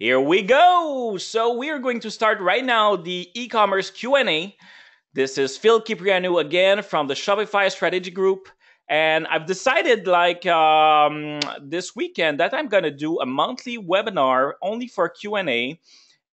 Here we go. So we are going to start right now the e-commerce Q&A. This is Phil Kyprianou again from the Shopify Strategy Group. And I've decided like um, this weekend that I'm going to do a monthly webinar only for Q&A.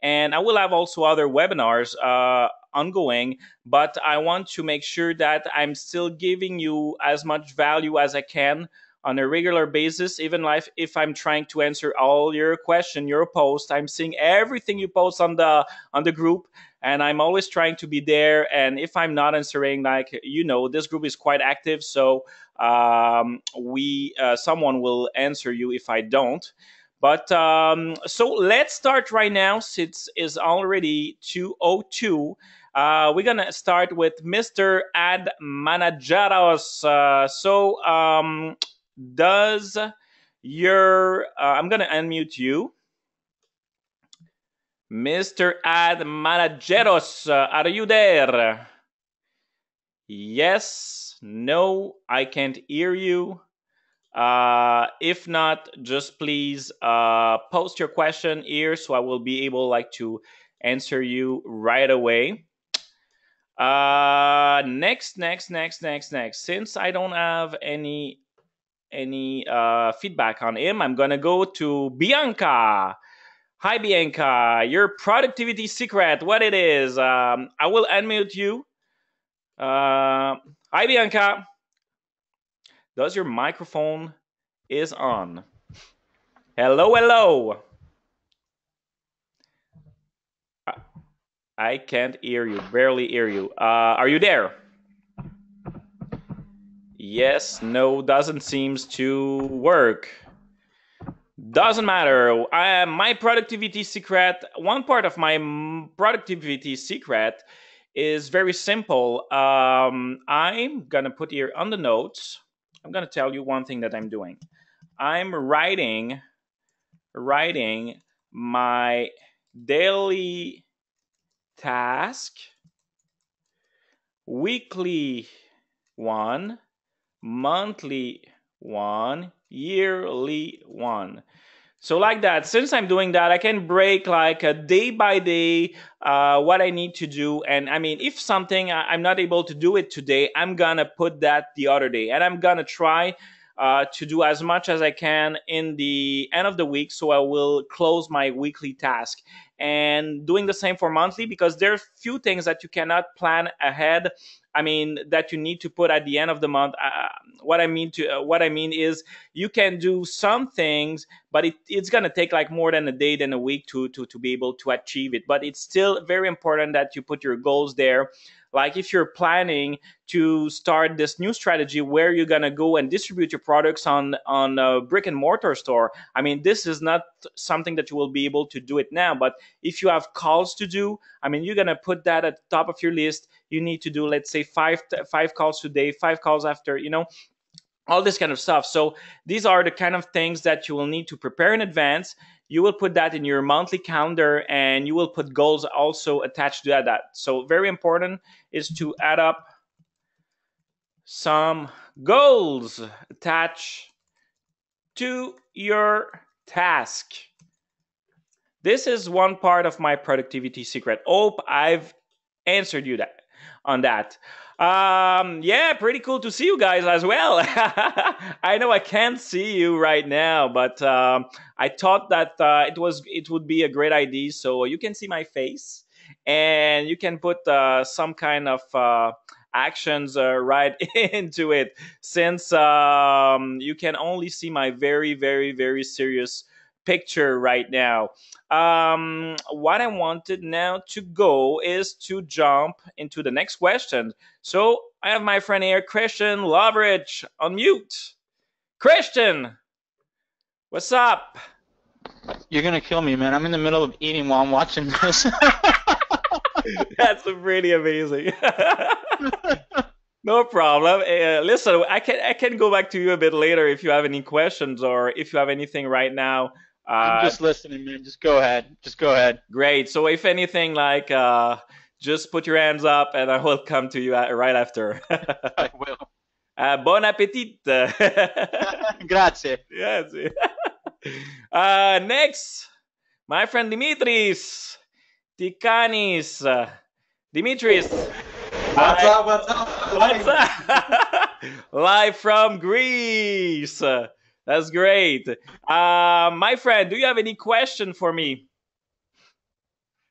And I will have also other webinars uh, ongoing, but I want to make sure that I'm still giving you as much value as I can on a regular basis, even if, if I'm trying to answer all your question, your post, I'm seeing everything you post on the on the group, and I'm always trying to be there. And if I'm not answering, like you know, this group is quite active, so um, we uh, someone will answer you if I don't. But um, so let's start right now since it's already 202. Uh, we're gonna start with Mr. Ad Manageros. Uh, so um, does your uh, I'm gonna unmute you, Mr. Ad Manageros. Uh, are you there? Yes, no, I can't hear you. Uh, if not, just please uh, post your question here so I will be able like to answer you right away. Uh, next, next, next, next, next. Since I don't have any any uh, feedback on him, I'm gonna go to Bianca. Hi, Bianca. Your productivity secret, what it is? Um, I will unmute you. Uh, hi, Bianca. Does your microphone is on? Hello, hello. I can't hear you. Barely hear you. Uh, are you there? Yes, no, doesn't seems to work. Doesn't matter. I, my productivity secret, one part of my productivity secret is very simple. Um, I'm gonna put here on the notes. I'm gonna tell you one thing that I'm doing. I'm writing, writing my daily task, weekly one, monthly one, yearly one. So like that, since I'm doing that, I can break like a day by day uh, what I need to do. And I mean, if something I'm not able to do it today, I'm gonna put that the other day, and I'm gonna try uh, to do as much as I can in the end of the week. So I will close my weekly task and doing the same for monthly because there are few things that you cannot plan ahead I mean that you need to put at the end of the month. Uh, what I mean to uh, what I mean is you can do some things, but it, it's gonna take like more than a day than a week to to to be able to achieve it. But it's still very important that you put your goals there like if you're planning to start this new strategy where you're going to go and distribute your products on on a brick and mortar store i mean this is not something that you will be able to do it now. But if you have calls to do i mean you're going to put that at the top of your list. You need to do let's say five five calls today five calls after you know all this kind of stuff. So these are the kind of things that you will need to prepare in advance you will put that in your monthly calendar and you will put goals also attached to that. So very important is to add up some goals attached to your task. This is one part of my productivity secret. Hope I've answered you that on that. Um, yeah, pretty cool to see you guys as well. I know I can't see you right now, but um, I thought that uh, it was it would be a great idea. So you can see my face, and you can put uh, some kind of uh, actions uh, right into it, since um, you can only see my very, very, very serious picture right now. Um, what I wanted now to go is to jump into the next question. So I have my friend here, Christian Loveridge, on mute. Christian, what's up? You're gonna kill me, man. I'm in the middle of eating while I'm watching this. That's really amazing. no problem. Uh, listen, I can I can go back to you a bit later if you have any questions or if you have anything right now I'm uh, just listening, man. Just go ahead. Just go ahead. Great. So if anything, like, uh, just put your hands up, and I will come to you right after. I will. Uh, bon appetit. Grazie. Yes. uh, next, My friend Dimitris. Tikanis. Dimitris. What's up? What's up? What's up? Live from Greece. That's great. Uh, my friend, do you have any question for me?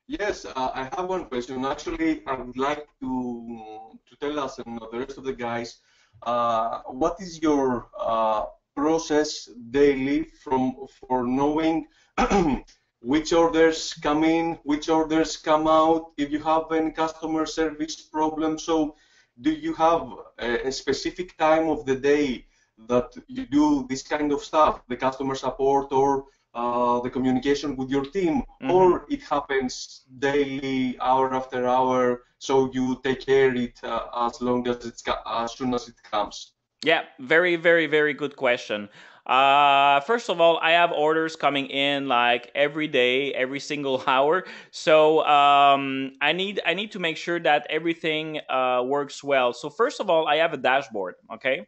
Yes, uh, I have one question. Actually, I would like to to tell us and the rest of the guys uh, what is your uh, process daily from for knowing which orders come in, which orders come out, if you have any customer service problem. So, do you have a, a specific time of the day that you do this kind of stuff, the customer support or uh, the communication with your team, Mhm. or it happens daily, hour after hour, so you take care of it uh, as long as it's as soon as it comes. Yeah, very, very, very good question. Uh, first of all, I have orders coming in like every day, every single hour. So um, I need I need to make sure that everything uh, works well. So first of all, I have a dashboard. Okay,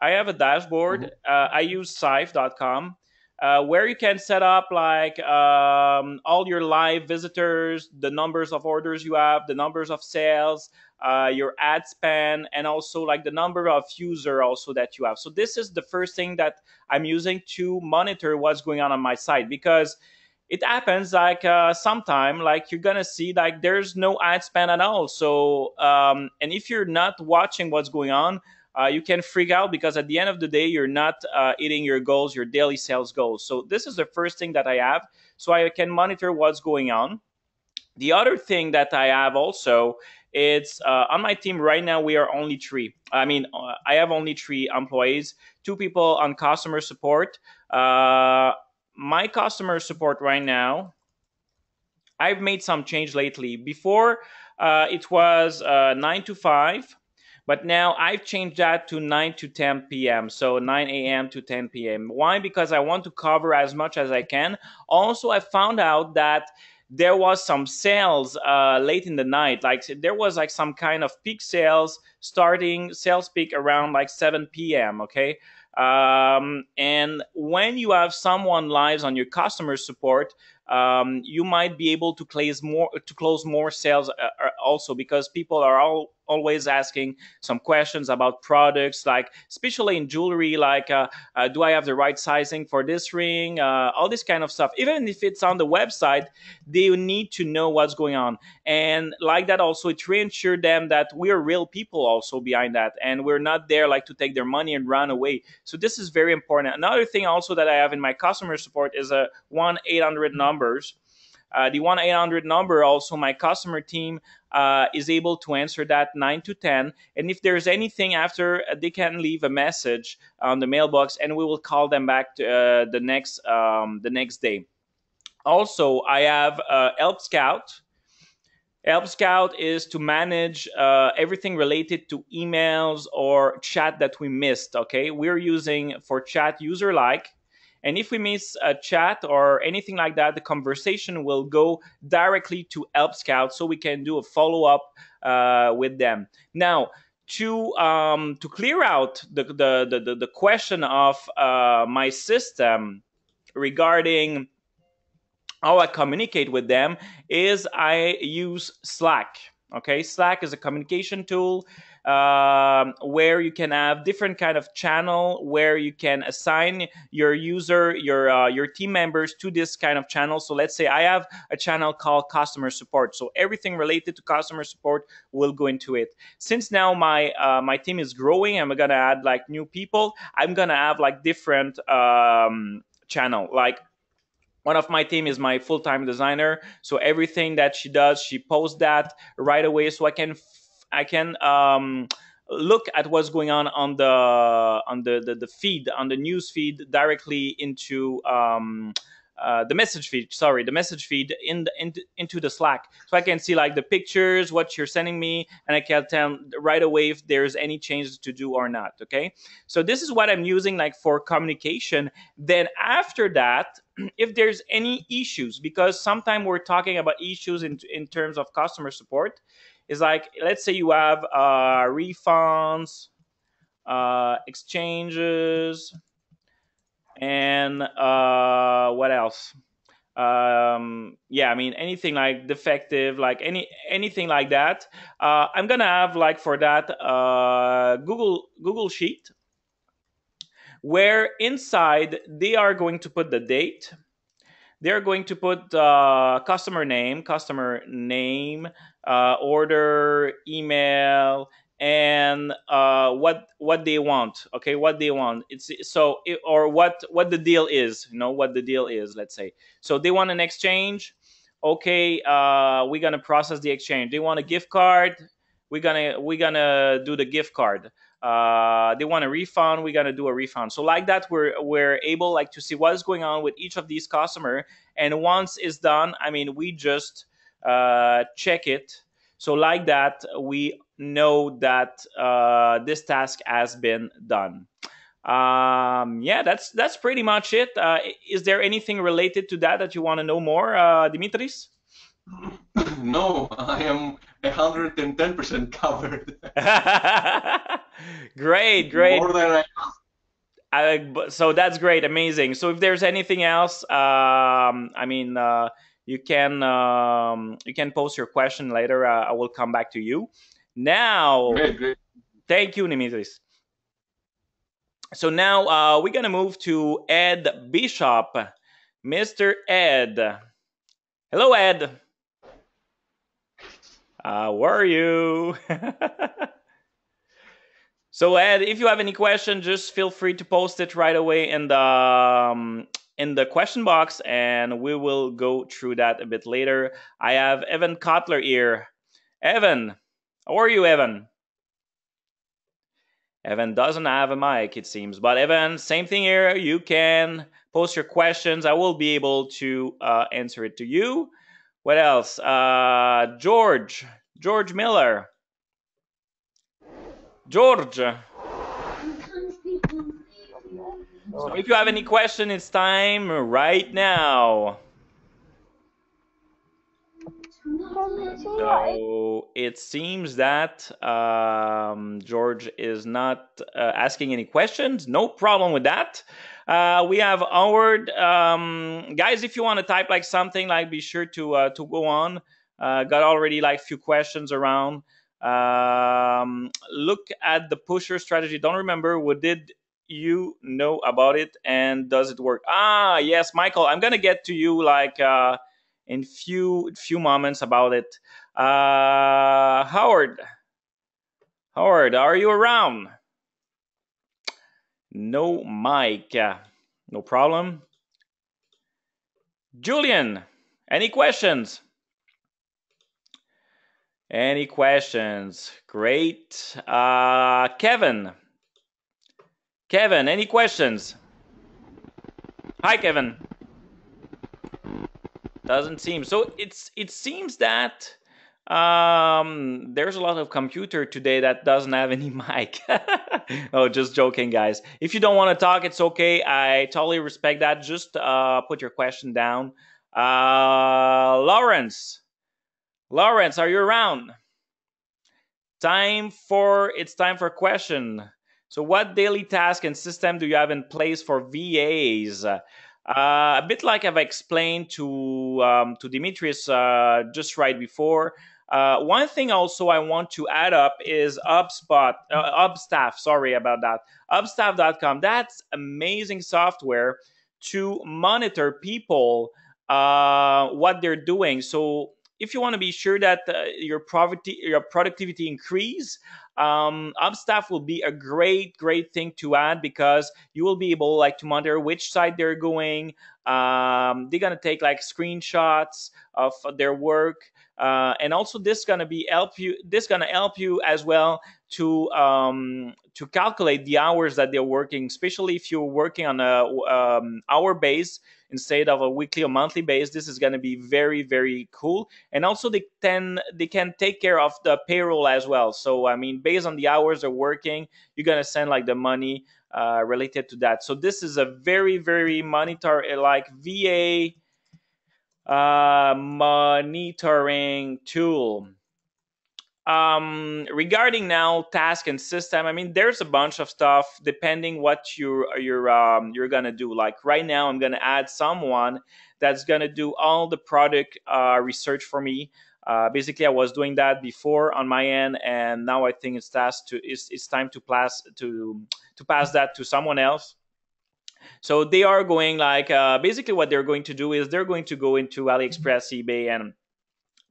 I have a dashboard. Uh, I use Cyfe.com. Uh, where you can set up like um, all your live visitors, the numbers of orders you have, the numbers of sales, uh, your ad span, and also like the number of user also that you have. So this is the first thing that I'm using to monitor what's going on on my site because it happens like uh, sometime like you're gonna see like there's no ad span at all. So um, and if you're not watching what's going on, uh, you can freak out because at the end of the day you're not uh, hitting your goals, your daily sales goals. So this is the first thing that I have, so I can monitor what's going on. The other thing that I have also it's uh, on my team right now. We are only three. I mean, uh, I have only three employees. Two people on customer support. Uh, my customer support right now. I've made some change lately. Before uh, it was uh, nine to five, but now I've changed that to 9 to 10 p.m. So 9 a.m. to 10 p.m. Why? Because I want to cover as much as I can. Also, I found out that there was some sales uh, late in the night. Like there was like some kind of peak sales starting sales peak around like 7 p.m. Okay. Um, and when you have someone lives on your customer support, um, you might be able to close more to close more sales uh, uh, also because people are all always asking some questions about products like especially in jewelry like uh, uh, do i have the right sizing for this ring? Uh, all this kind of stuff. Even if it's on the website they need to know what's going on. And like that also it reassure them that we're real people also behind that and we're not there like to take their money and run away. So this is very important. Another thing also that i have in my customer support is a 1-800 numbers. Uh, the 1-800 number also my customer team uh, is able to answer that 9 to 10 and if there's anything after uh, they can leave a message on the mailbox and we will call them back to, uh, the next um, the next day. Also i have uh, help scout. Help scout is to manage uh, everything related to emails or chat that we missed okay? We're using for chat user like and if we miss a chat or anything like that, the conversation will go directly to Help Scout so we can do a follow up uh, with them. Now, to um, to clear out the the, the, the question of uh, my system regarding how I communicate with them is I use Slack. Okay, Slack is a communication tool um, where you can have different kind of channel where you can assign your user your uh, your team members to this kind of channel. So let's say i have a channel called customer support. So everything related to customer support will go into it. Since now my uh, my team is growing i'm gonna add like new people i'm gonna have like different um, channel. Like one of my team is my full-time designer. So everything that she does she posts that right away so i can I can um, look at what's going on on the on the, the, the feed on the news feed directly into um, uh, the message feed. Sorry, the message feed in, the, in into the Slack, so I can see like the pictures, what you're sending me, and I can tell right away if there's any changes to do or not. Okay, so this is what I'm using like for communication. Then after that, if there's any issues, because sometimes we're talking about issues in in terms of customer support is like let's say you have uh, refunds, uh, exchanges, and uh, what else? um, yeah, I mean anything like defective, like any anything like that. Uh, I'm gonna have like for that uh, Google Google Sheet where inside they are going to put the date. They're going to put uh, customer name, customer name, uh, order, email, and uh, what what they want. Okay, what they want. It's so it, or what what the deal is. You know what the deal is. Let's say so they want an exchange. Okay, uh, we're gonna process the exchange. They want a gift card. We're gonna we're gonna do the gift card. Uh, they want a refund. We're gonna do a refund. So like that, we're we're able like to see what is going on with each of these customer. And once it's done, I mean, we just uh, check it. So like that, we know that uh, this task has been done. Um, yeah, that's that's pretty much it. Uh, is there anything related to that that you want to know more, uh, Dimitris? No, I am 110% covered. great, great. More than I I, so that's great, amazing. So if there's anything else, um, I mean, uh, you can um, you can post your question later. Uh, I will come back to you. Now, Great, great. thank you, Dimitris. So now uh, we're gonna move to Ed Bishop, Mr. Ed. Hello, Ed. Uh, where are you? so, Ed, if you have any question, just feel free to post it right away in the um, in the question box, and we will go through that a bit later. I have Evan Kotler here. Evan, how are you, Evan? Evan doesn't have a mic, it seems. But Evan, same thing here. You can post your questions. I will be able to uh, answer it to you. What else? Uh, George, George Miller. George. So if you have any question, it's time right now. So it seems that um, George is not uh, asking any questions. No problem with that. Uh, we have Howard. Um, guys, if you want to type like something, like be sure to uh, to go on. Uh, got already like few questions around. Um, look at the pusher strategy. Don't remember what did you know about it and does it work? Ah, yes, Michael. I'm gonna get to you like uh, in few few moments about it. Uh, Howard, Howard, are you around? No. Uh, no problem. Julian, any questions? Any questions? Great. Uh, Kevin. Kevin, any questions? Hi, Kevin. Doesn't seem so. It's it seems that um, there's a lot of computer today that doesn't have any mic. oh, just joking, guys. If you don't want to talk, it's okay. I totally respect that. Just uh, put your question down. Uh, Lawrence, Lawrence, are you around? Time for it's time for question. So, what daily task and system do you have in place for VAs? Uh, a bit like I've explained to um, to Dimitris uh, just right before. Uh, one thing also I want to add up is HubSpot, uh, HubStaff. Sorry about that. Hubstaff.com. That's amazing software to monitor people uh, what they're doing. So if you want to be sure that uh, your your productivity increase, um, Hubstaff will be a great great thing to add because you will be able like to monitor which side they're going. Um, they're gonna take like screenshots of their work. Uh, and also this gonna be help you this gonna help you as well to um, to calculate the hours that they're working especially if you're working on a um, hour base instead of a weekly or monthly base this is going to be very very cool. And also they can they can take care of the payroll as well. So i mean based on the hours they're working you're going to send like the money uh, related to that. So this is a very very monitor like va uh, monitoring tool. Um, regarding now task and system, I mean, there's a bunch of stuff depending what you're you're um, you're gonna do. Like right now, I'm gonna add someone that's gonna do all the product uh, research for me. Uh, basically, I was doing that before on my end, and now I think it's task to it's, it's time to pass to to pass that to someone else. So they are going like uh, basically what they're going to do is they're going to go into AliExpress, eBay, and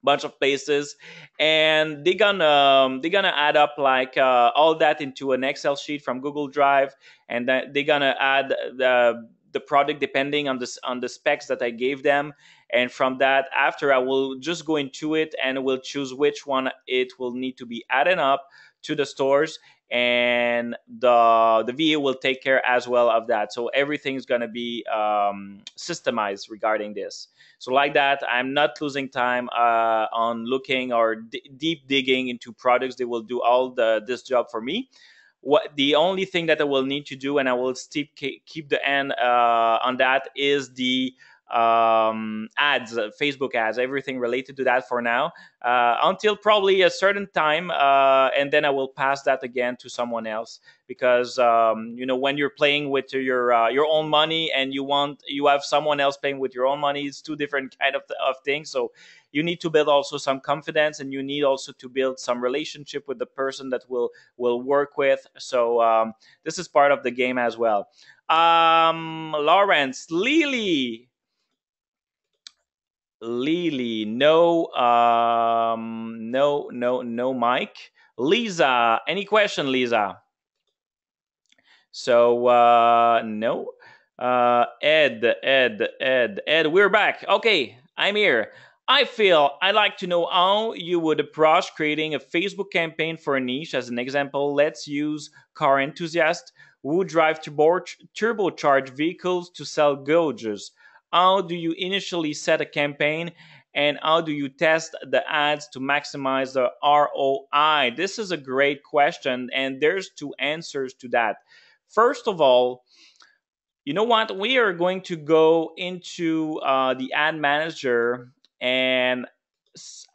bunch of places and they're gonna um, they're gonna add up like uh, all that into an excel sheet from google drive and they're gonna add the the product depending on this on the specs that i gave them and from that after i will just go into it and will choose which one it will need to be added up to the stores and the the VA will take care as well of that. So everything's going to be um, systemized regarding this. So like that, I'm not losing time uh, on looking or d- deep digging into products. They will do all the this job for me. What the only thing that I will need to do, and I will still keep the end uh, on that, is the um, ads, Facebook ads, everything related to that for now, uh, until probably a certain time, uh, and then I will pass that again to someone else because um, you know when you're playing with your uh, your own money and you want you have someone else playing with your own money, it's two different kind of of things. So you need to build also some confidence, and you need also to build some relationship with the person that will will work with. So um, this is part of the game as well. Um, Lawrence Lily Lily, no, um, no, no, no, Mike. Lisa, any question, Lisa? So uh, no. Uh, Ed, Ed, Ed, Ed, we're back. Okay, I'm here. I feel I'd like to know how you would approach creating a Facebook campaign for a niche. As an example, let's use car enthusiasts who drive turbocharged vehicles to sell gauges how do you initially set a campaign and how do you test the ads to maximize the ROI? This is a great question, and there's two answers to that. First of all, you know what? We are going to go into uh, the ad manager, and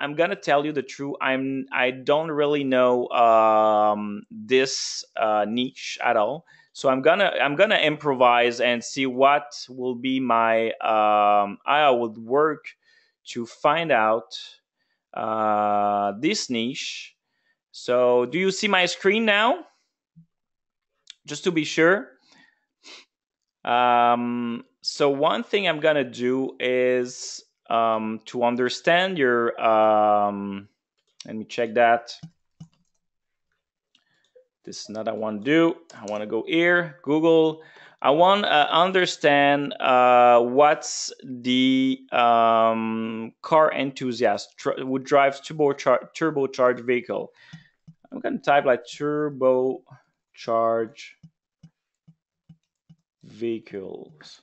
I'm gonna tell you the truth. I'm I don't really know um, this uh, niche at all. So I'm gonna I'm gonna improvise and see what will be my um, I would work to find out uh, this niche. So do you see my screen now? Just to be sure. Um, so one thing I'm gonna do is um, to understand your. Um, let me check that. This is not I want to do. I want to go here, Google. I want to understand uh, what's the um, car enthusiast who drives turbocharged turbocharged vehicle. I'm going to type like turbocharged vehicles.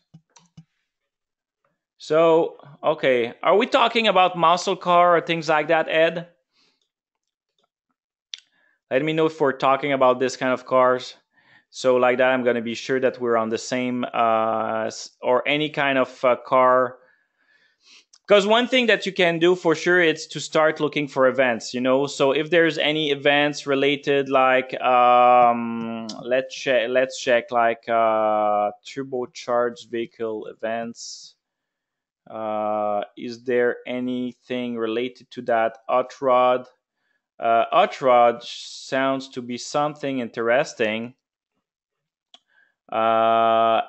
So, okay, are we talking about muscle car or things like that, Ed? Let me know if we're talking about this kind of cars. So like that, I'm going to be sure that we're on the same uh, or any kind of uh, car. Because one thing that you can do for sure is to start looking for events, you know. So if there's any events related, like um, let's check, let's check like uh, turbocharged vehicle events. Uh, is there anything related to that? Hot rod uh, sounds to be something interesting. Uh,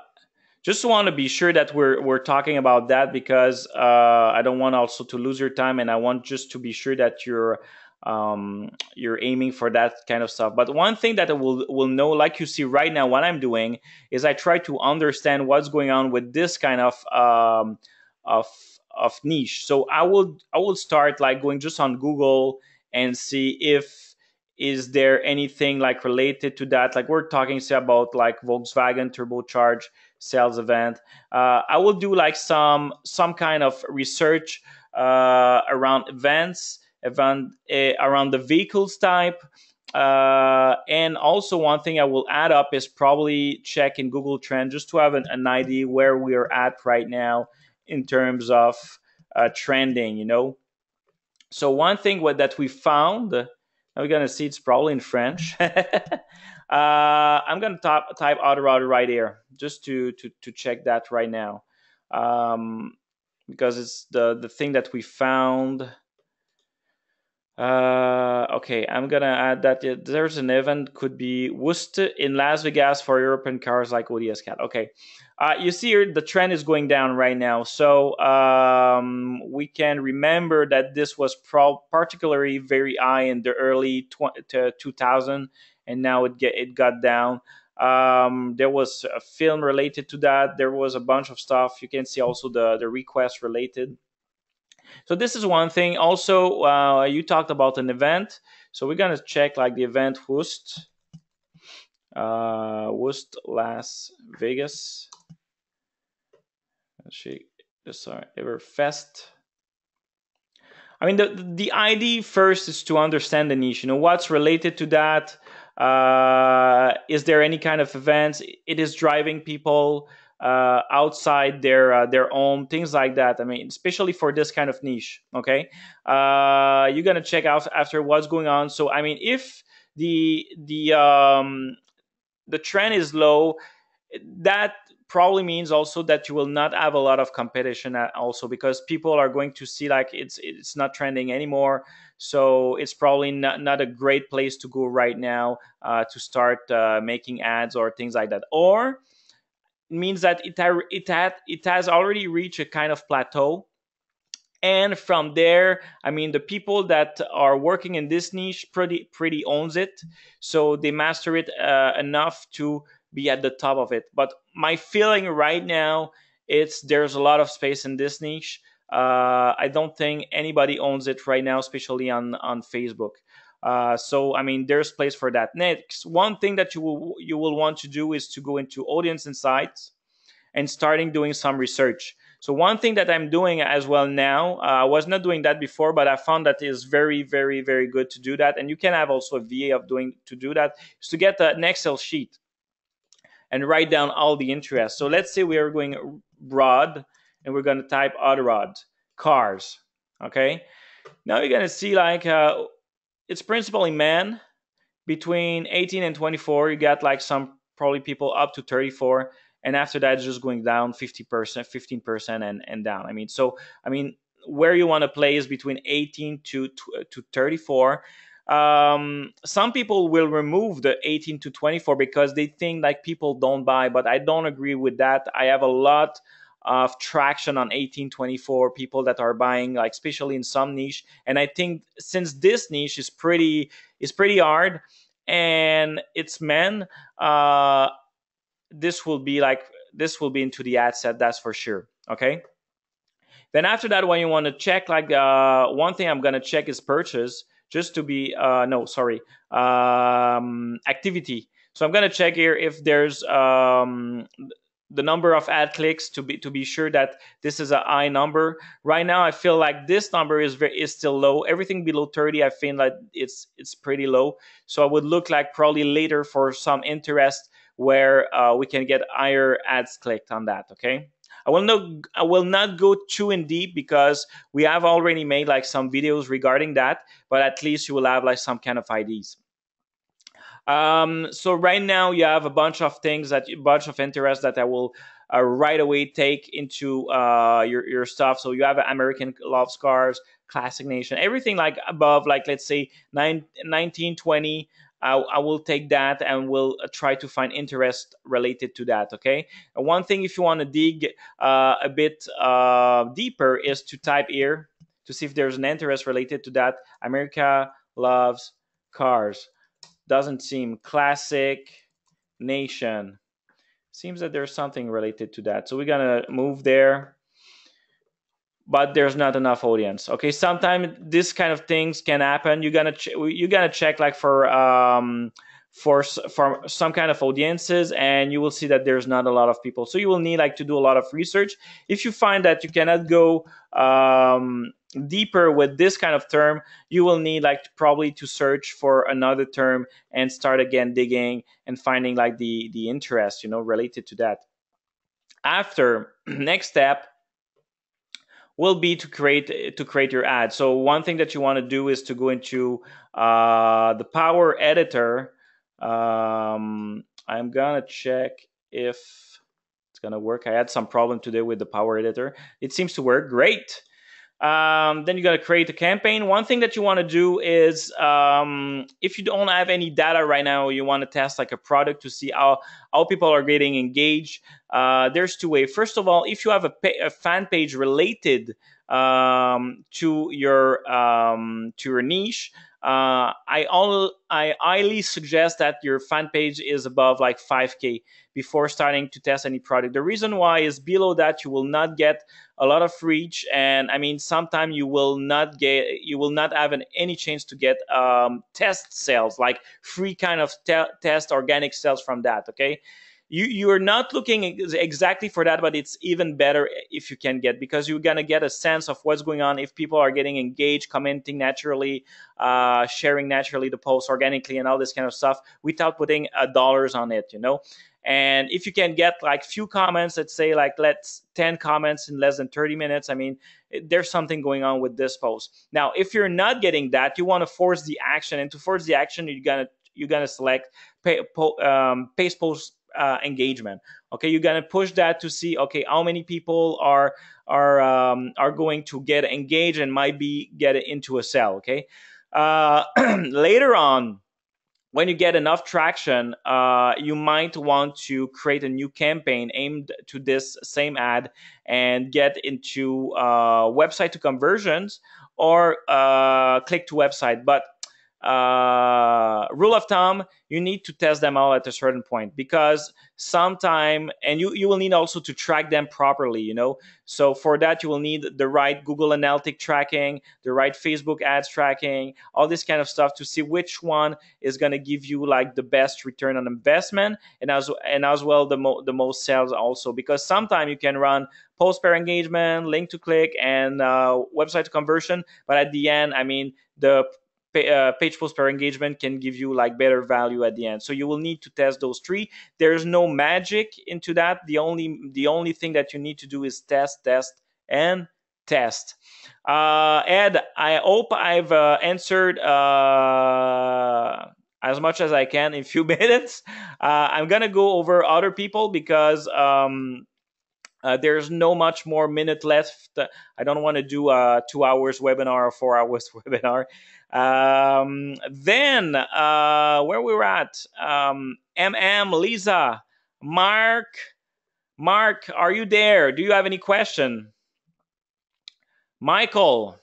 just want to be sure that we're we're talking about that because uh, I don't want also to lose your time, and I want just to be sure that you're um, you're aiming for that kind of stuff. But one thing that I will will know, like you see right now, what I'm doing is I try to understand what's going on with this kind of um, of of niche. So I will I will start like going just on Google and see if is there anything like related to that. Like we're talking say about like volkswagen turbocharge sales event. Uh, i will do like some some kind of research uh, around events event uh, around the vehicles type. Uh, and also one thing i will add up is probably check in google trend just to have an, an idea where we are at right now in terms of uh, trending you know so one thing that we found we're gonna see it's probably in French. uh, I'm gonna type auto Autorad right here just to to to check that right now, um, because it's the the thing that we found. Uh, okay, I'm gonna add that there's an event could be Worcester in Las Vegas for European cars like ODS Cat. Okay, uh, you see here the trend is going down right now, so um, we can remember that this was pro- particularly very high in the early tw- 2000, and now it get it got down. Um, there was a film related to that. There was a bunch of stuff. You can see also the the request related. So this is one thing. Also, uh, you talked about an event. So we're gonna check like the event Wust, uh, Wust Las Vegas. She, sorry, Everfest. I mean, the the ID first is to understand the niche. You know what's related to that. Uh, is there any kind of events? It is driving people uh, outside their uh, their home, things like that. I mean, especially for this kind of niche. Okay, uh, you're gonna check out after what's going on. So I mean, if the the um, the trend is low, that probably means also that you will not have a lot of competition also because people are going to see like it's it's not trending anymore. So it's probably not, not a great place to go right now uh, to start uh, making ads or things like that. Or it means that it, it, had, it has already reached a kind of plateau. And from there, I mean, the people that are working in this niche pretty pretty owns it, so they master it uh, enough to be at the top of it. But my feeling right now, it's there's a lot of space in this niche. Uh, I don't think anybody owns it right now, especially on on Facebook. Uh, so I mean, there's place for that. Next, one thing that you will you will want to do is to go into audience insights and starting doing some research. So one thing that I'm doing as well now, uh, I was not doing that before, but I found that is very, very, very good to do that. And you can have also a VA of doing to do that is to get an Excel sheet and write down all the interests. So let's say we are going broad and we're going to type Autorad cars. Okay. Now you're going to see like uh, it's principally men between 18 and 24. You got like some probably people up to 34, and after that, it's just going down 50 percent, 15 percent, and and down. I mean, so I mean, where you want to play is between 18 to to 34. Um, some people will remove the 18 to 24 because they think like people don't buy, but I don't agree with that. I have a lot of traction on 1824 people that are buying like especially in some niche and i think since this niche is pretty is pretty hard and it's men uh this will be like this will be into the ad set that's for sure okay then after that when you want to check like uh one thing i'm gonna check is purchase just to be uh no sorry um activity so i'm gonna check here if there's um the number of ad clicks to be to be sure that this is a high number. Right now, I feel like this number is very is still low. Everything below 30, I feel like it's it's pretty low. So I would look like probably later for some interest where uh, we can get higher ads clicked on that. Okay. I will not I will not go too in deep because we have already made like some videos regarding that, but at least you will have like some kind of IDs. Um, so right now you have a bunch of things that a bunch of interest that I will uh, right away take into uh, your your stuff. So you have America Loves Cars, Classic Nation, everything like above, like let's say nine, 19, 20. I, I will take that and will uh, try to find interest related to that. Okay. And one thing, if you want to dig uh, a bit uh, deeper, is to type here to see if there's an interest related to that. America loves cars doesn't seem classic nation seems that there's something related to that so we're gonna move there but there's not enough audience. Okay sometimes this kind of things can happen. You're gonna ch- you're gonna check like for um for for some kind of audiences and you will see that there's not a lot of people. So you will need like to do a lot of research. If you find that you cannot go um deeper with this kind of term, you will need like probably to search for another term and start again digging and finding like the the interest, you know, related to that. After next step, will be to create to create your ad. So one thing that you want to do is to go into uh, the Power Editor. Um, I'm gonna check if it's gonna work. I had some problem today with the Power Editor. It seems to work. Great. Um, then you got to create a campaign. One thing that you want to do is um, if you don't have any data right now, you want to test like a product to see how, how people are getting engaged. Uh, there's two ways. First of all, if you have a, a fan page related um, to your um, to your niche, uh, I all I highly suggest that your fan page is above like 5k before starting to test any product. The reason why is below that you will not get a lot of reach, and I mean sometimes you will not get you will not have an, any chance to get um, test sales like free kind of te- test organic sales from that. Okay, you you are not looking exactly for that, but it's even better if you can get because you're gonna get a sense of what's going on if people are getting engaged, commenting naturally, uh, sharing naturally the post organically, and all this kind of stuff without putting uh, dollars on it. You know. And if you can get like few comments, let's say like let's 10 comments in less than 30 minutes, I mean, there's something going on with this post. Now, if you're not getting that, you want to force the action, and to force the action, you're gonna you're gonna select pay, um, page post uh, engagement. Okay, you're gonna push that to see okay how many people are are um, are going to get engaged and might be get into a sell. Okay, uh, later on. When you get enough traction, uh, you might want to create a new campaign aimed to this same ad and get into uh, website to conversions or uh, click to website. But uh, rule of thumb you need to test them all at a certain point because sometime and you, you will need also to track them properly you know? So for that you will need the right google analytic tracking the right facebook ads tracking all this kind of stuff to see which one is going to give you like the best return on investment and as and as well the, mo- the most sales also because sometimes you can run post per engagement link to click and uh, website conversion but at the end i mean the uh, page post per engagement can give you like better value at the end. So you will need to test those three. There's no magic into that. The only the only thing that you need to do is test test and test. Uh, ed i hope i've uh, answered uh, as much as i can in a few minutes. Uh, i'm gonna go over other people because um, uh, there's no much more minute left. I don't want to do a two hours webinar or four hours webinar. Um, then uh, where we were at, um, MM, Lisa, Mark, Mark, are you there? Do you have any question? Michael,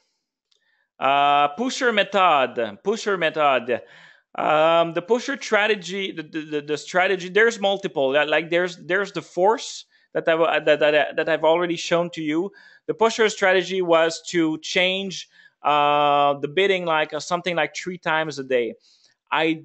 uh, pusher method, pusher method. Um, the pusher strategy, the, the, the strategy. There's multiple. Like there's there's the force that I've that, that, that I've already shown to you. The pusher strategy was to change uh, the bidding like uh, something like three times a day. I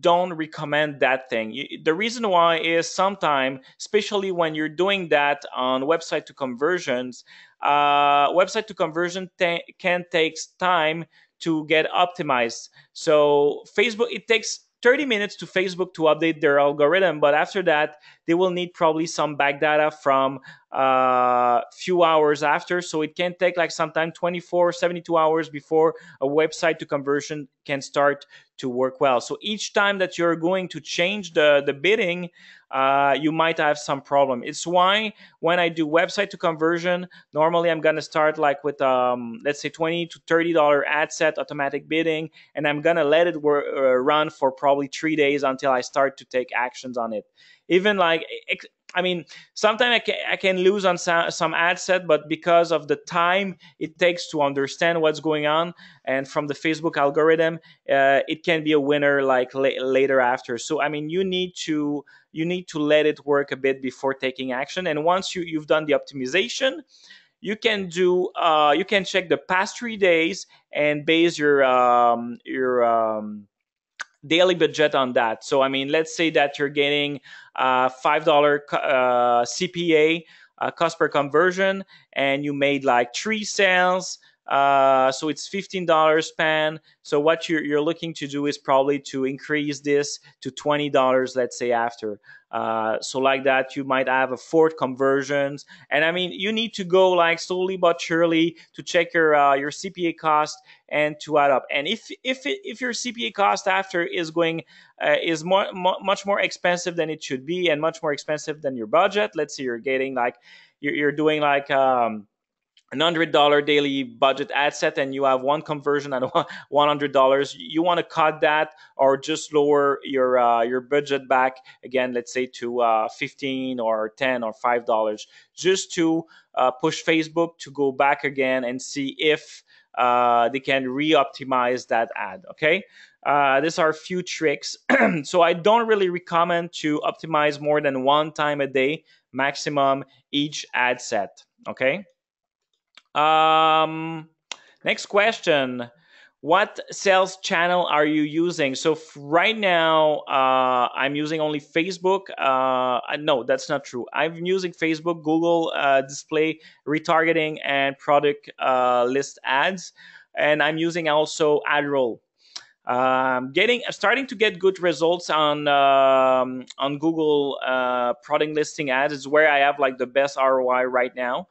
don't recommend that thing. The reason why is sometimes, especially when you're doing that on website to conversions, uh, website to conversion can takes time to get optimized. So Facebook, it takes 30 minutes to Facebook to update their algorithm, but after that, they will need probably some back data from a uh, few hours after. So it can take like sometime 24, 72 hours before a website to conversion can start to work well. So each time that you're going to change the, the bidding, uh, you might have some problem. It's why when I do website to conversion, normally I'm gonna start like with um, let's say 20 to 30 dollar ad set automatic bidding, and I'm gonna let it wor- uh, run for probably three days until I start to take actions on it. Even like I mean, sometimes I can, I can lose on some, some ad set, but because of the time it takes to understand what's going on, and from the Facebook algorithm, uh, it can be a winner like la- later after. So I mean, you need to you need to let it work a bit before taking action. And once you you've done the optimization, you can do uh, you can check the past three days and base your um, your um, daily budget on that. So, I mean, let's say that you're getting uh, $5 uh, CPA, uh, cost per conversion, and you made like three sales Uh, so it's $15 span. So what you're, you're looking to do is probably to increase this to $20, let's say after. Uh, so like that, you might have a fourth conversions. And I mean, you need to go like slowly but surely to check your uh, your CPA cost and to add up. And if if if your CPA cost after is going uh, is more, mo- much more expensive than it should be and much more expensive than your budget, let's say you're getting like you're, you're doing like um, an hundred dollar daily budget ad set and you have one conversion at one hundred dollars you want to cut that or just lower your uh, your budget back again let's say to uh, 15 or 10 or 5 dollars just to uh, push facebook to go back again and see if uh, they can re-optimize that ad okay? Uh, these are a few tricks. So i don't really recommend to optimize more than one time a day maximum each ad set okay um, next question. What sales channel are you using? So right now, uh, I'm using only Facebook. Uh, no, that's not true. I'm using Facebook, Google uh, Display, retargeting, and product uh, list ads, and I'm using also AdRoll. Um, getting starting to get good results on um, on Google uh, product listing ads is where I have like the best ROI right now uh,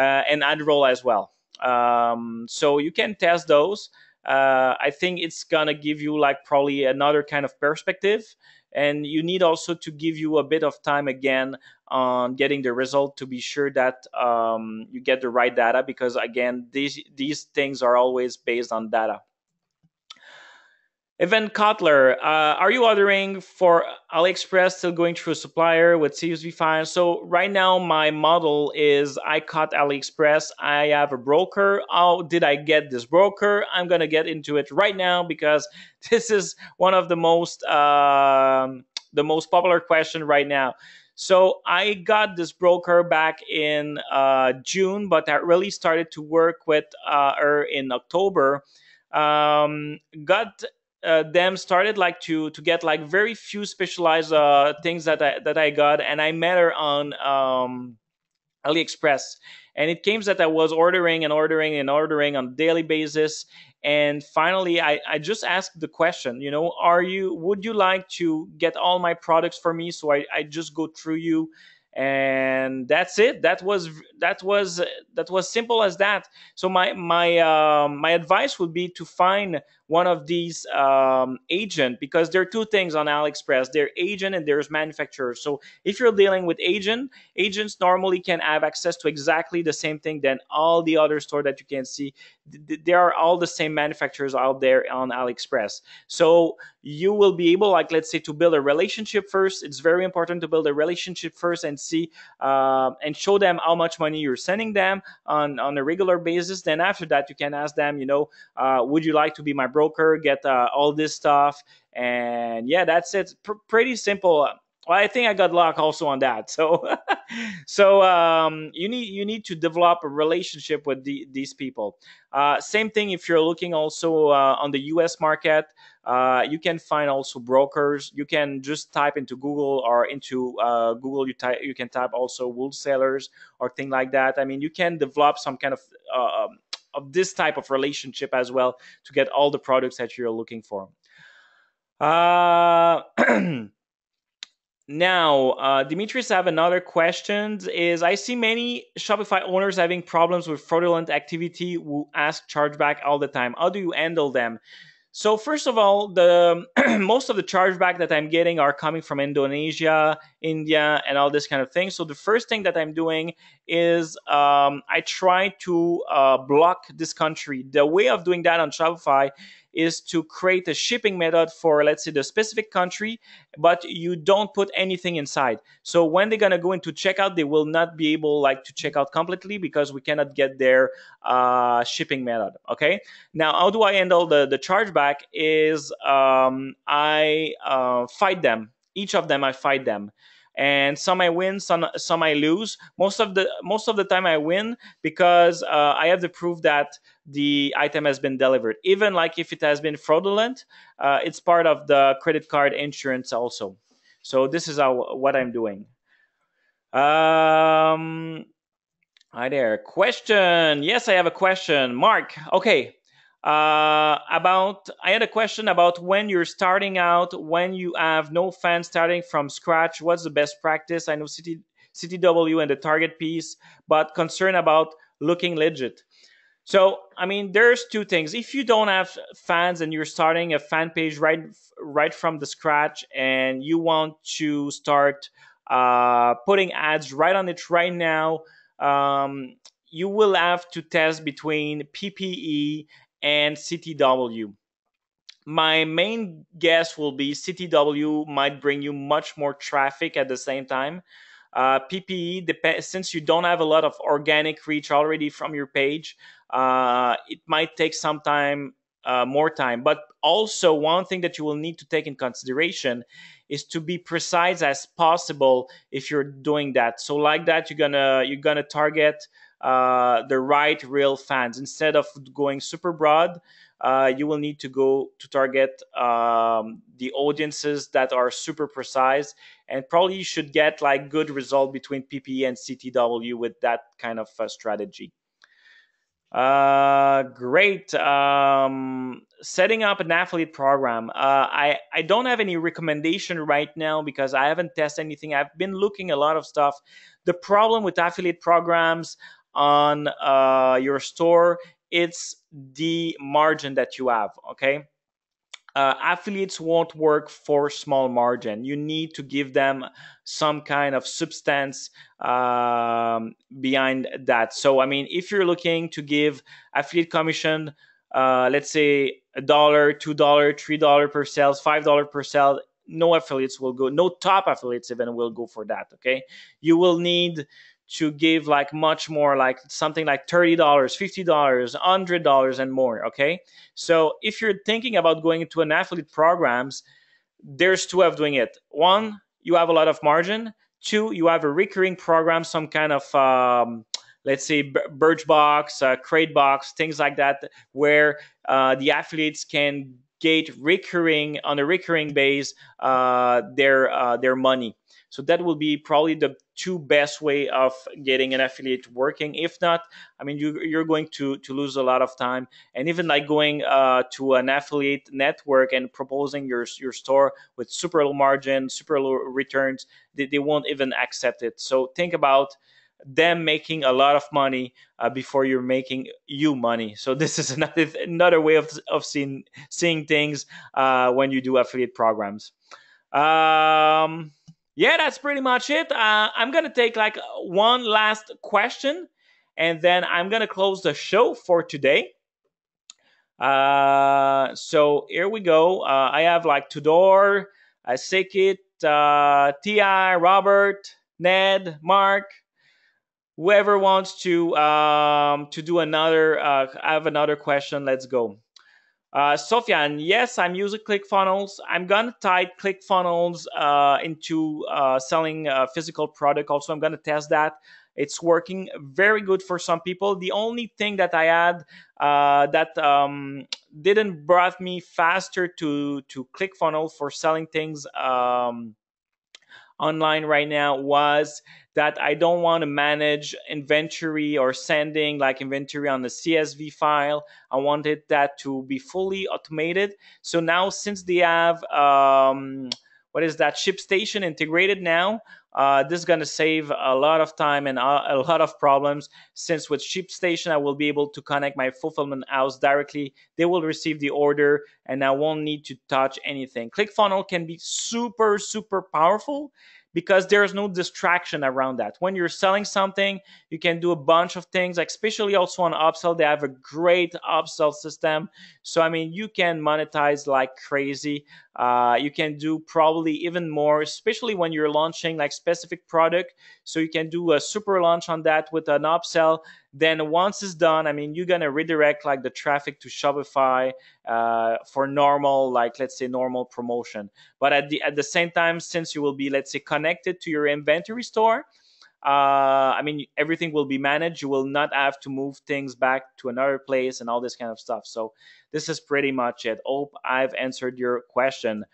and AdRoll as well. Um, so you can test those. Uh, I think it's gonna give you like probably another kind of perspective, and you need also to give you a bit of time again on getting the result to be sure that um, you get the right data because again these these things are always based on data. Evan Kotler, uh, are you ordering for AliExpress still going through a supplier with CSV files? So right now my model is I cut AliExpress. I have a broker. How did I get this broker? I'm gonna get into it right now because this is one of the most um, the most popular question right now. So I got this broker back in uh, June, but I really started to work with uh, her in October. Um, got uh, them started like to to get like very few specialized uh, things that I that I got, and I met her on um, AliExpress, and it came that I was ordering and ordering and ordering on a daily basis, and finally I, I just asked the question, you know, are you would you like to get all my products for me? So I, I just go through you? And that's it. That was that was that was simple as that. So my my um, my advice would be to find one of these um, agent because there are two things on aliexpress there's agent and there's manufacturer. So if you're dealing with agent agents normally can have access to exactly the same thing than all the other store that you can see. There are all the same manufacturers out there on aliexpress. So you will be able like let's say to build a relationship first. It's very important to build a relationship first and see uh, and show them how much money you're sending them on on a regular basis. Then after that you can ask them you know uh, would you like to be my broker get uh, all this stuff and yeah that's it Pr- pretty simple well, I think I got luck also on that. So, so um, you need you need to develop a relationship with the, these people. Uh, same thing if you're looking also uh, on the U.S. market. Uh, you can find also brokers. You can just type into Google or into uh, Google. You type you can type also wholesalers or thing like that. I mean, you can develop some kind of uh, um, of this type of relationship as well to get all the products that you're looking for. Uh, Now, uh, Dimitris, have another question. Is I see many Shopify owners having problems with fraudulent activity who ask chargeback all the time. How do you handle them? So first of all, the most of the chargeback that I'm getting are coming from Indonesia, India, and all this kind of thing. So the first thing that I'm doing is um, I try to uh, block this country. The way of doing that on Shopify is to create a shipping method for let's say the specific country but you don't put anything inside. So when they're to go into checkout they will not be able like to check out completely because we cannot get their uh, shipping method okay? Now how do i handle the the chargeback is um, i uh, fight them. Each of them i fight them. And some I win, some some I lose. Most of the most of the time I win because uh, I have the proof that the item has been delivered. Even like if it has been fraudulent, uh, it's part of the credit card insurance also. So this is how, what I'm doing. Um, Hi there. Question. Yes, I have a question. Mark, okay. Uh, about, I had a question about when you're starting out, when you have no fans starting from scratch, what's the best practice? I know CT, CTW and the target piece, but concern about looking legit. So, I mean, there's two things. If you don't have fans and you're starting a fan page right right from the scratch, and you want to start uh, putting ads right on it right now, um, you will have to test between PPE and CTW. My main guess will be CTW might bring you much more traffic at the same time. Uh, PPE, since you don't have a lot of organic reach already from your page, uh, it might take some time, uh, more time. But also, one thing that you will need to take in consideration is to be precise as possible if you're doing that. So, like that, you're gonna you're gonna target uh, the right real fans instead of going super broad. Uh, you will need to go to target um, the audiences that are super precise and probably you should get like good result between ppe and ctw with that kind of uh, strategy uh, great. Um, setting up an affiliate program. Uh, I I don't have any recommendation right now because I haven't tested anything. I've been looking a lot of stuff. The problem with affiliate programs on uh, your store, it's the margin that you have. Okay uh, affiliates won't work for small margin. You need to give them some kind of substance um, behind that. So, I mean, if you're looking to give affiliate commission, uh, let's say a dollar, two dollar, three dollar per sales, five dollar per sale, no affiliates will go. No top affiliates even will go for that. Okay, you will need to give like much more like something like $30 $50 $100 and more okay? So if you're thinking about going into an affiliate programs there's two of doing it. One you have a lot of margin. Two you have a recurring program some kind of um, let's say birchbox uh, cratebox things like that where uh, the affiliates can get recurring on a recurring base uh, their uh, their money so that will be probably the two best way of getting an affiliate working. If not, I mean, you, you're going to to lose a lot of time. And even like going uh, to an affiliate network and proposing your your store with super low margin, super low returns, they, they won't even accept it. So think about them making a lot of money uh, before you're making you money. So this is another another way of of seeing seeing things uh, when you do affiliate programs. Um, yeah, that's pretty much it. Uh, I'm gonna take like one last question, and then I'm gonna close the show for today. Uh, so here we go. Uh, I have like Tudor, uh, Sekit, uh, Ti, Robert, Ned, Mark, whoever wants to um, to do another. Uh, I have another question. Let's go. Uh, Sofian, yes, I'm using ClickFunnels. I'm gonna tie ClickFunnels uh, into uh, selling a physical product. Also, I'm gonna test that. It's working very good for some people. The only thing that I had uh, that um, didn't brought me faster to to ClickFunnels for selling things um, online right now was that I don't want to manage inventory or sending like inventory on the CSV file. I wanted that to be fully automated. So now, since they have um, what is that ShipStation integrated now, uh, this is going to save a lot of time and a, a, lot of problems. Since with ShipStation, I will be able to connect my fulfillment house directly. They will receive the order, and I won't need to touch anything. ClickFunnel can be super, super powerful because there's no distraction around that. When you're selling something, you can do a bunch of things, like especially also on upsell. They have a great upsell system. So, I mean, you can monetize like crazy. Uh, you can do probably even more, especially when you're launching like specific product. So you can do a super launch on that with an upsell. Then once it's done, I mean, you're gonna redirect like the traffic to Shopify uh, for normal, like let's say normal promotion. But at the at the same time, since you will be let's say connected to your inventory store, uh, I mean, everything will be managed. You will not have to move things back to another place and all this kind of stuff. So this is pretty much it. Hope I've answered your question.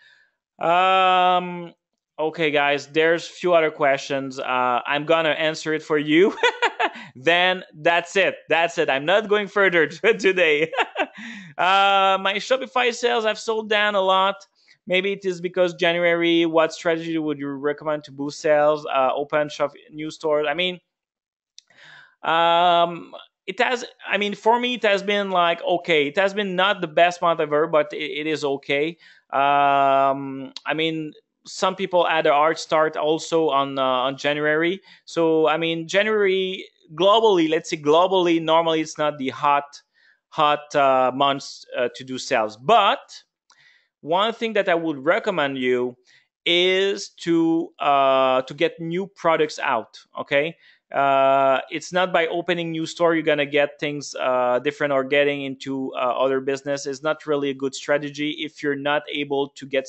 Um, okay, guys, there's a few other questions. Uh, I'm gonna answer it for you. then that's it. That's it. I'm not going further today. uh, my Shopify sales have sold down a lot. Maybe it is because January. What strategy would you recommend to boost sales? Uh, open shop new stores. I mean, um, it has. I mean, for me, it has been like okay. It has been not the best month ever, but it, it is okay. Um, I mean, some people had a hard start also on uh, on January. So I mean, January globally, let's say globally, normally it's not the hot hot uh, months uh, to do sales, but one thing that I would recommend you is to uh, to get new products out. Okay, uh, it's not by opening new store you're gonna get things uh, different or getting into uh, other business. It's not really a good strategy if you're not able to get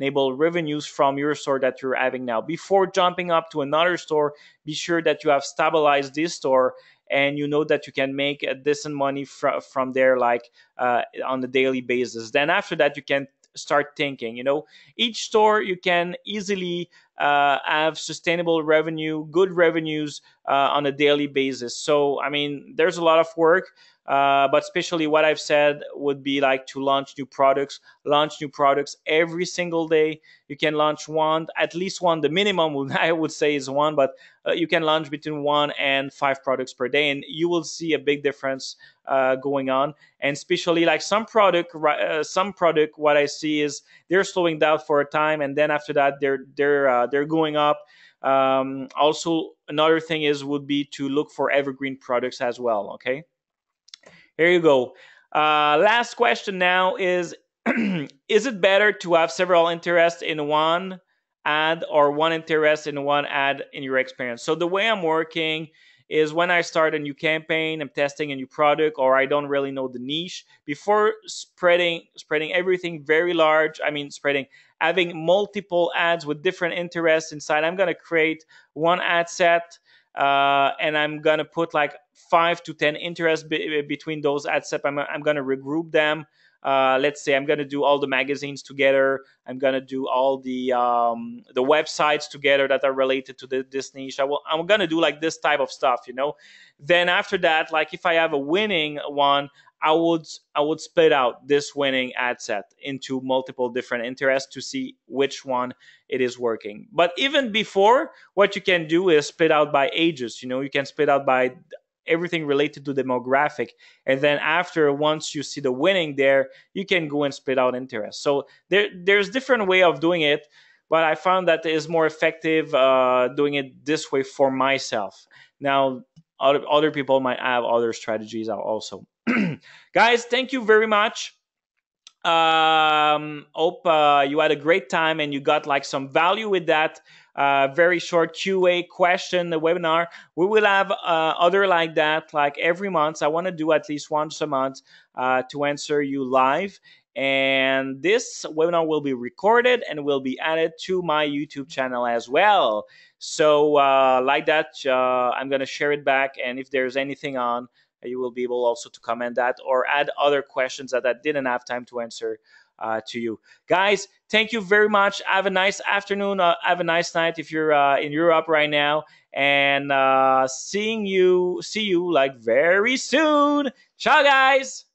sustainable revenues from your store that you're having now. Before jumping up to another store, be sure that you have stabilized this store and you know that you can make a decent money fr- from there like uh, on a daily basis then after that you can start thinking you know each store you can easily uh, have sustainable revenue good revenues uh, on a daily basis so i mean there's a lot of work uh, but especially what I've said would be like to launch new products, launch new products every single day. You can launch one, at least one. The minimum I would say is one, but uh, you can launch between one and five products per day, and you will see a big difference uh, going on. And especially like some product, uh, some product, what I see is they're slowing down for a time, and then after that they're they're uh, they're going up. Um, also, another thing is would be to look for evergreen products as well. Okay. Here you go. Uh, last question now is Is it better to have several interests in one ad or one interest in one ad in your experience? So, the way I'm working is when I start a new campaign, I'm testing a new product, or I don't really know the niche. Before spreading spreading everything very large, I mean spreading having multiple ads with different interests inside, I'm gonna create one ad set uh, and I'm gonna put like five to ten interests be- between those ad sets. I'm, I'm gonna regroup them. Uh, let's say I'm gonna do all the magazines together. I'm gonna do all the um, the websites together that are related to the, this niche. I will, I'm gonna do like this type of stuff, you know. Then after that, like if I have a winning one, I would I would split out this winning ad set into multiple different interests to see which one it is working. But even before, what you can do is split out by ages. You know, you can split out by everything related to demographic, and then after once you see the winning there, you can go and split out interest. So there there's different way of doing it. But I found that it is more effective uh, doing it this way for myself. Now, other, other people might have other strategies also. Guys, thank you very much. Um, hope uh, you had a great time and you got like some value with that uh, very short QA question the webinar. We will have uh, other like that like every month. I want to do at least once a month uh, to answer you live. And this webinar will be recorded and will be added to my YouTube channel as well. So, uh, like that, uh, I'm to share it back. And if there's anything on, you will be able also to comment that or add other questions that I didn't have time to answer uh, to you. Guys, thank you very much. Have a nice afternoon. Uh, have a nice night if you're uh, in Europe right now. And uh, seeing you, see you like very soon. Ciao, guys.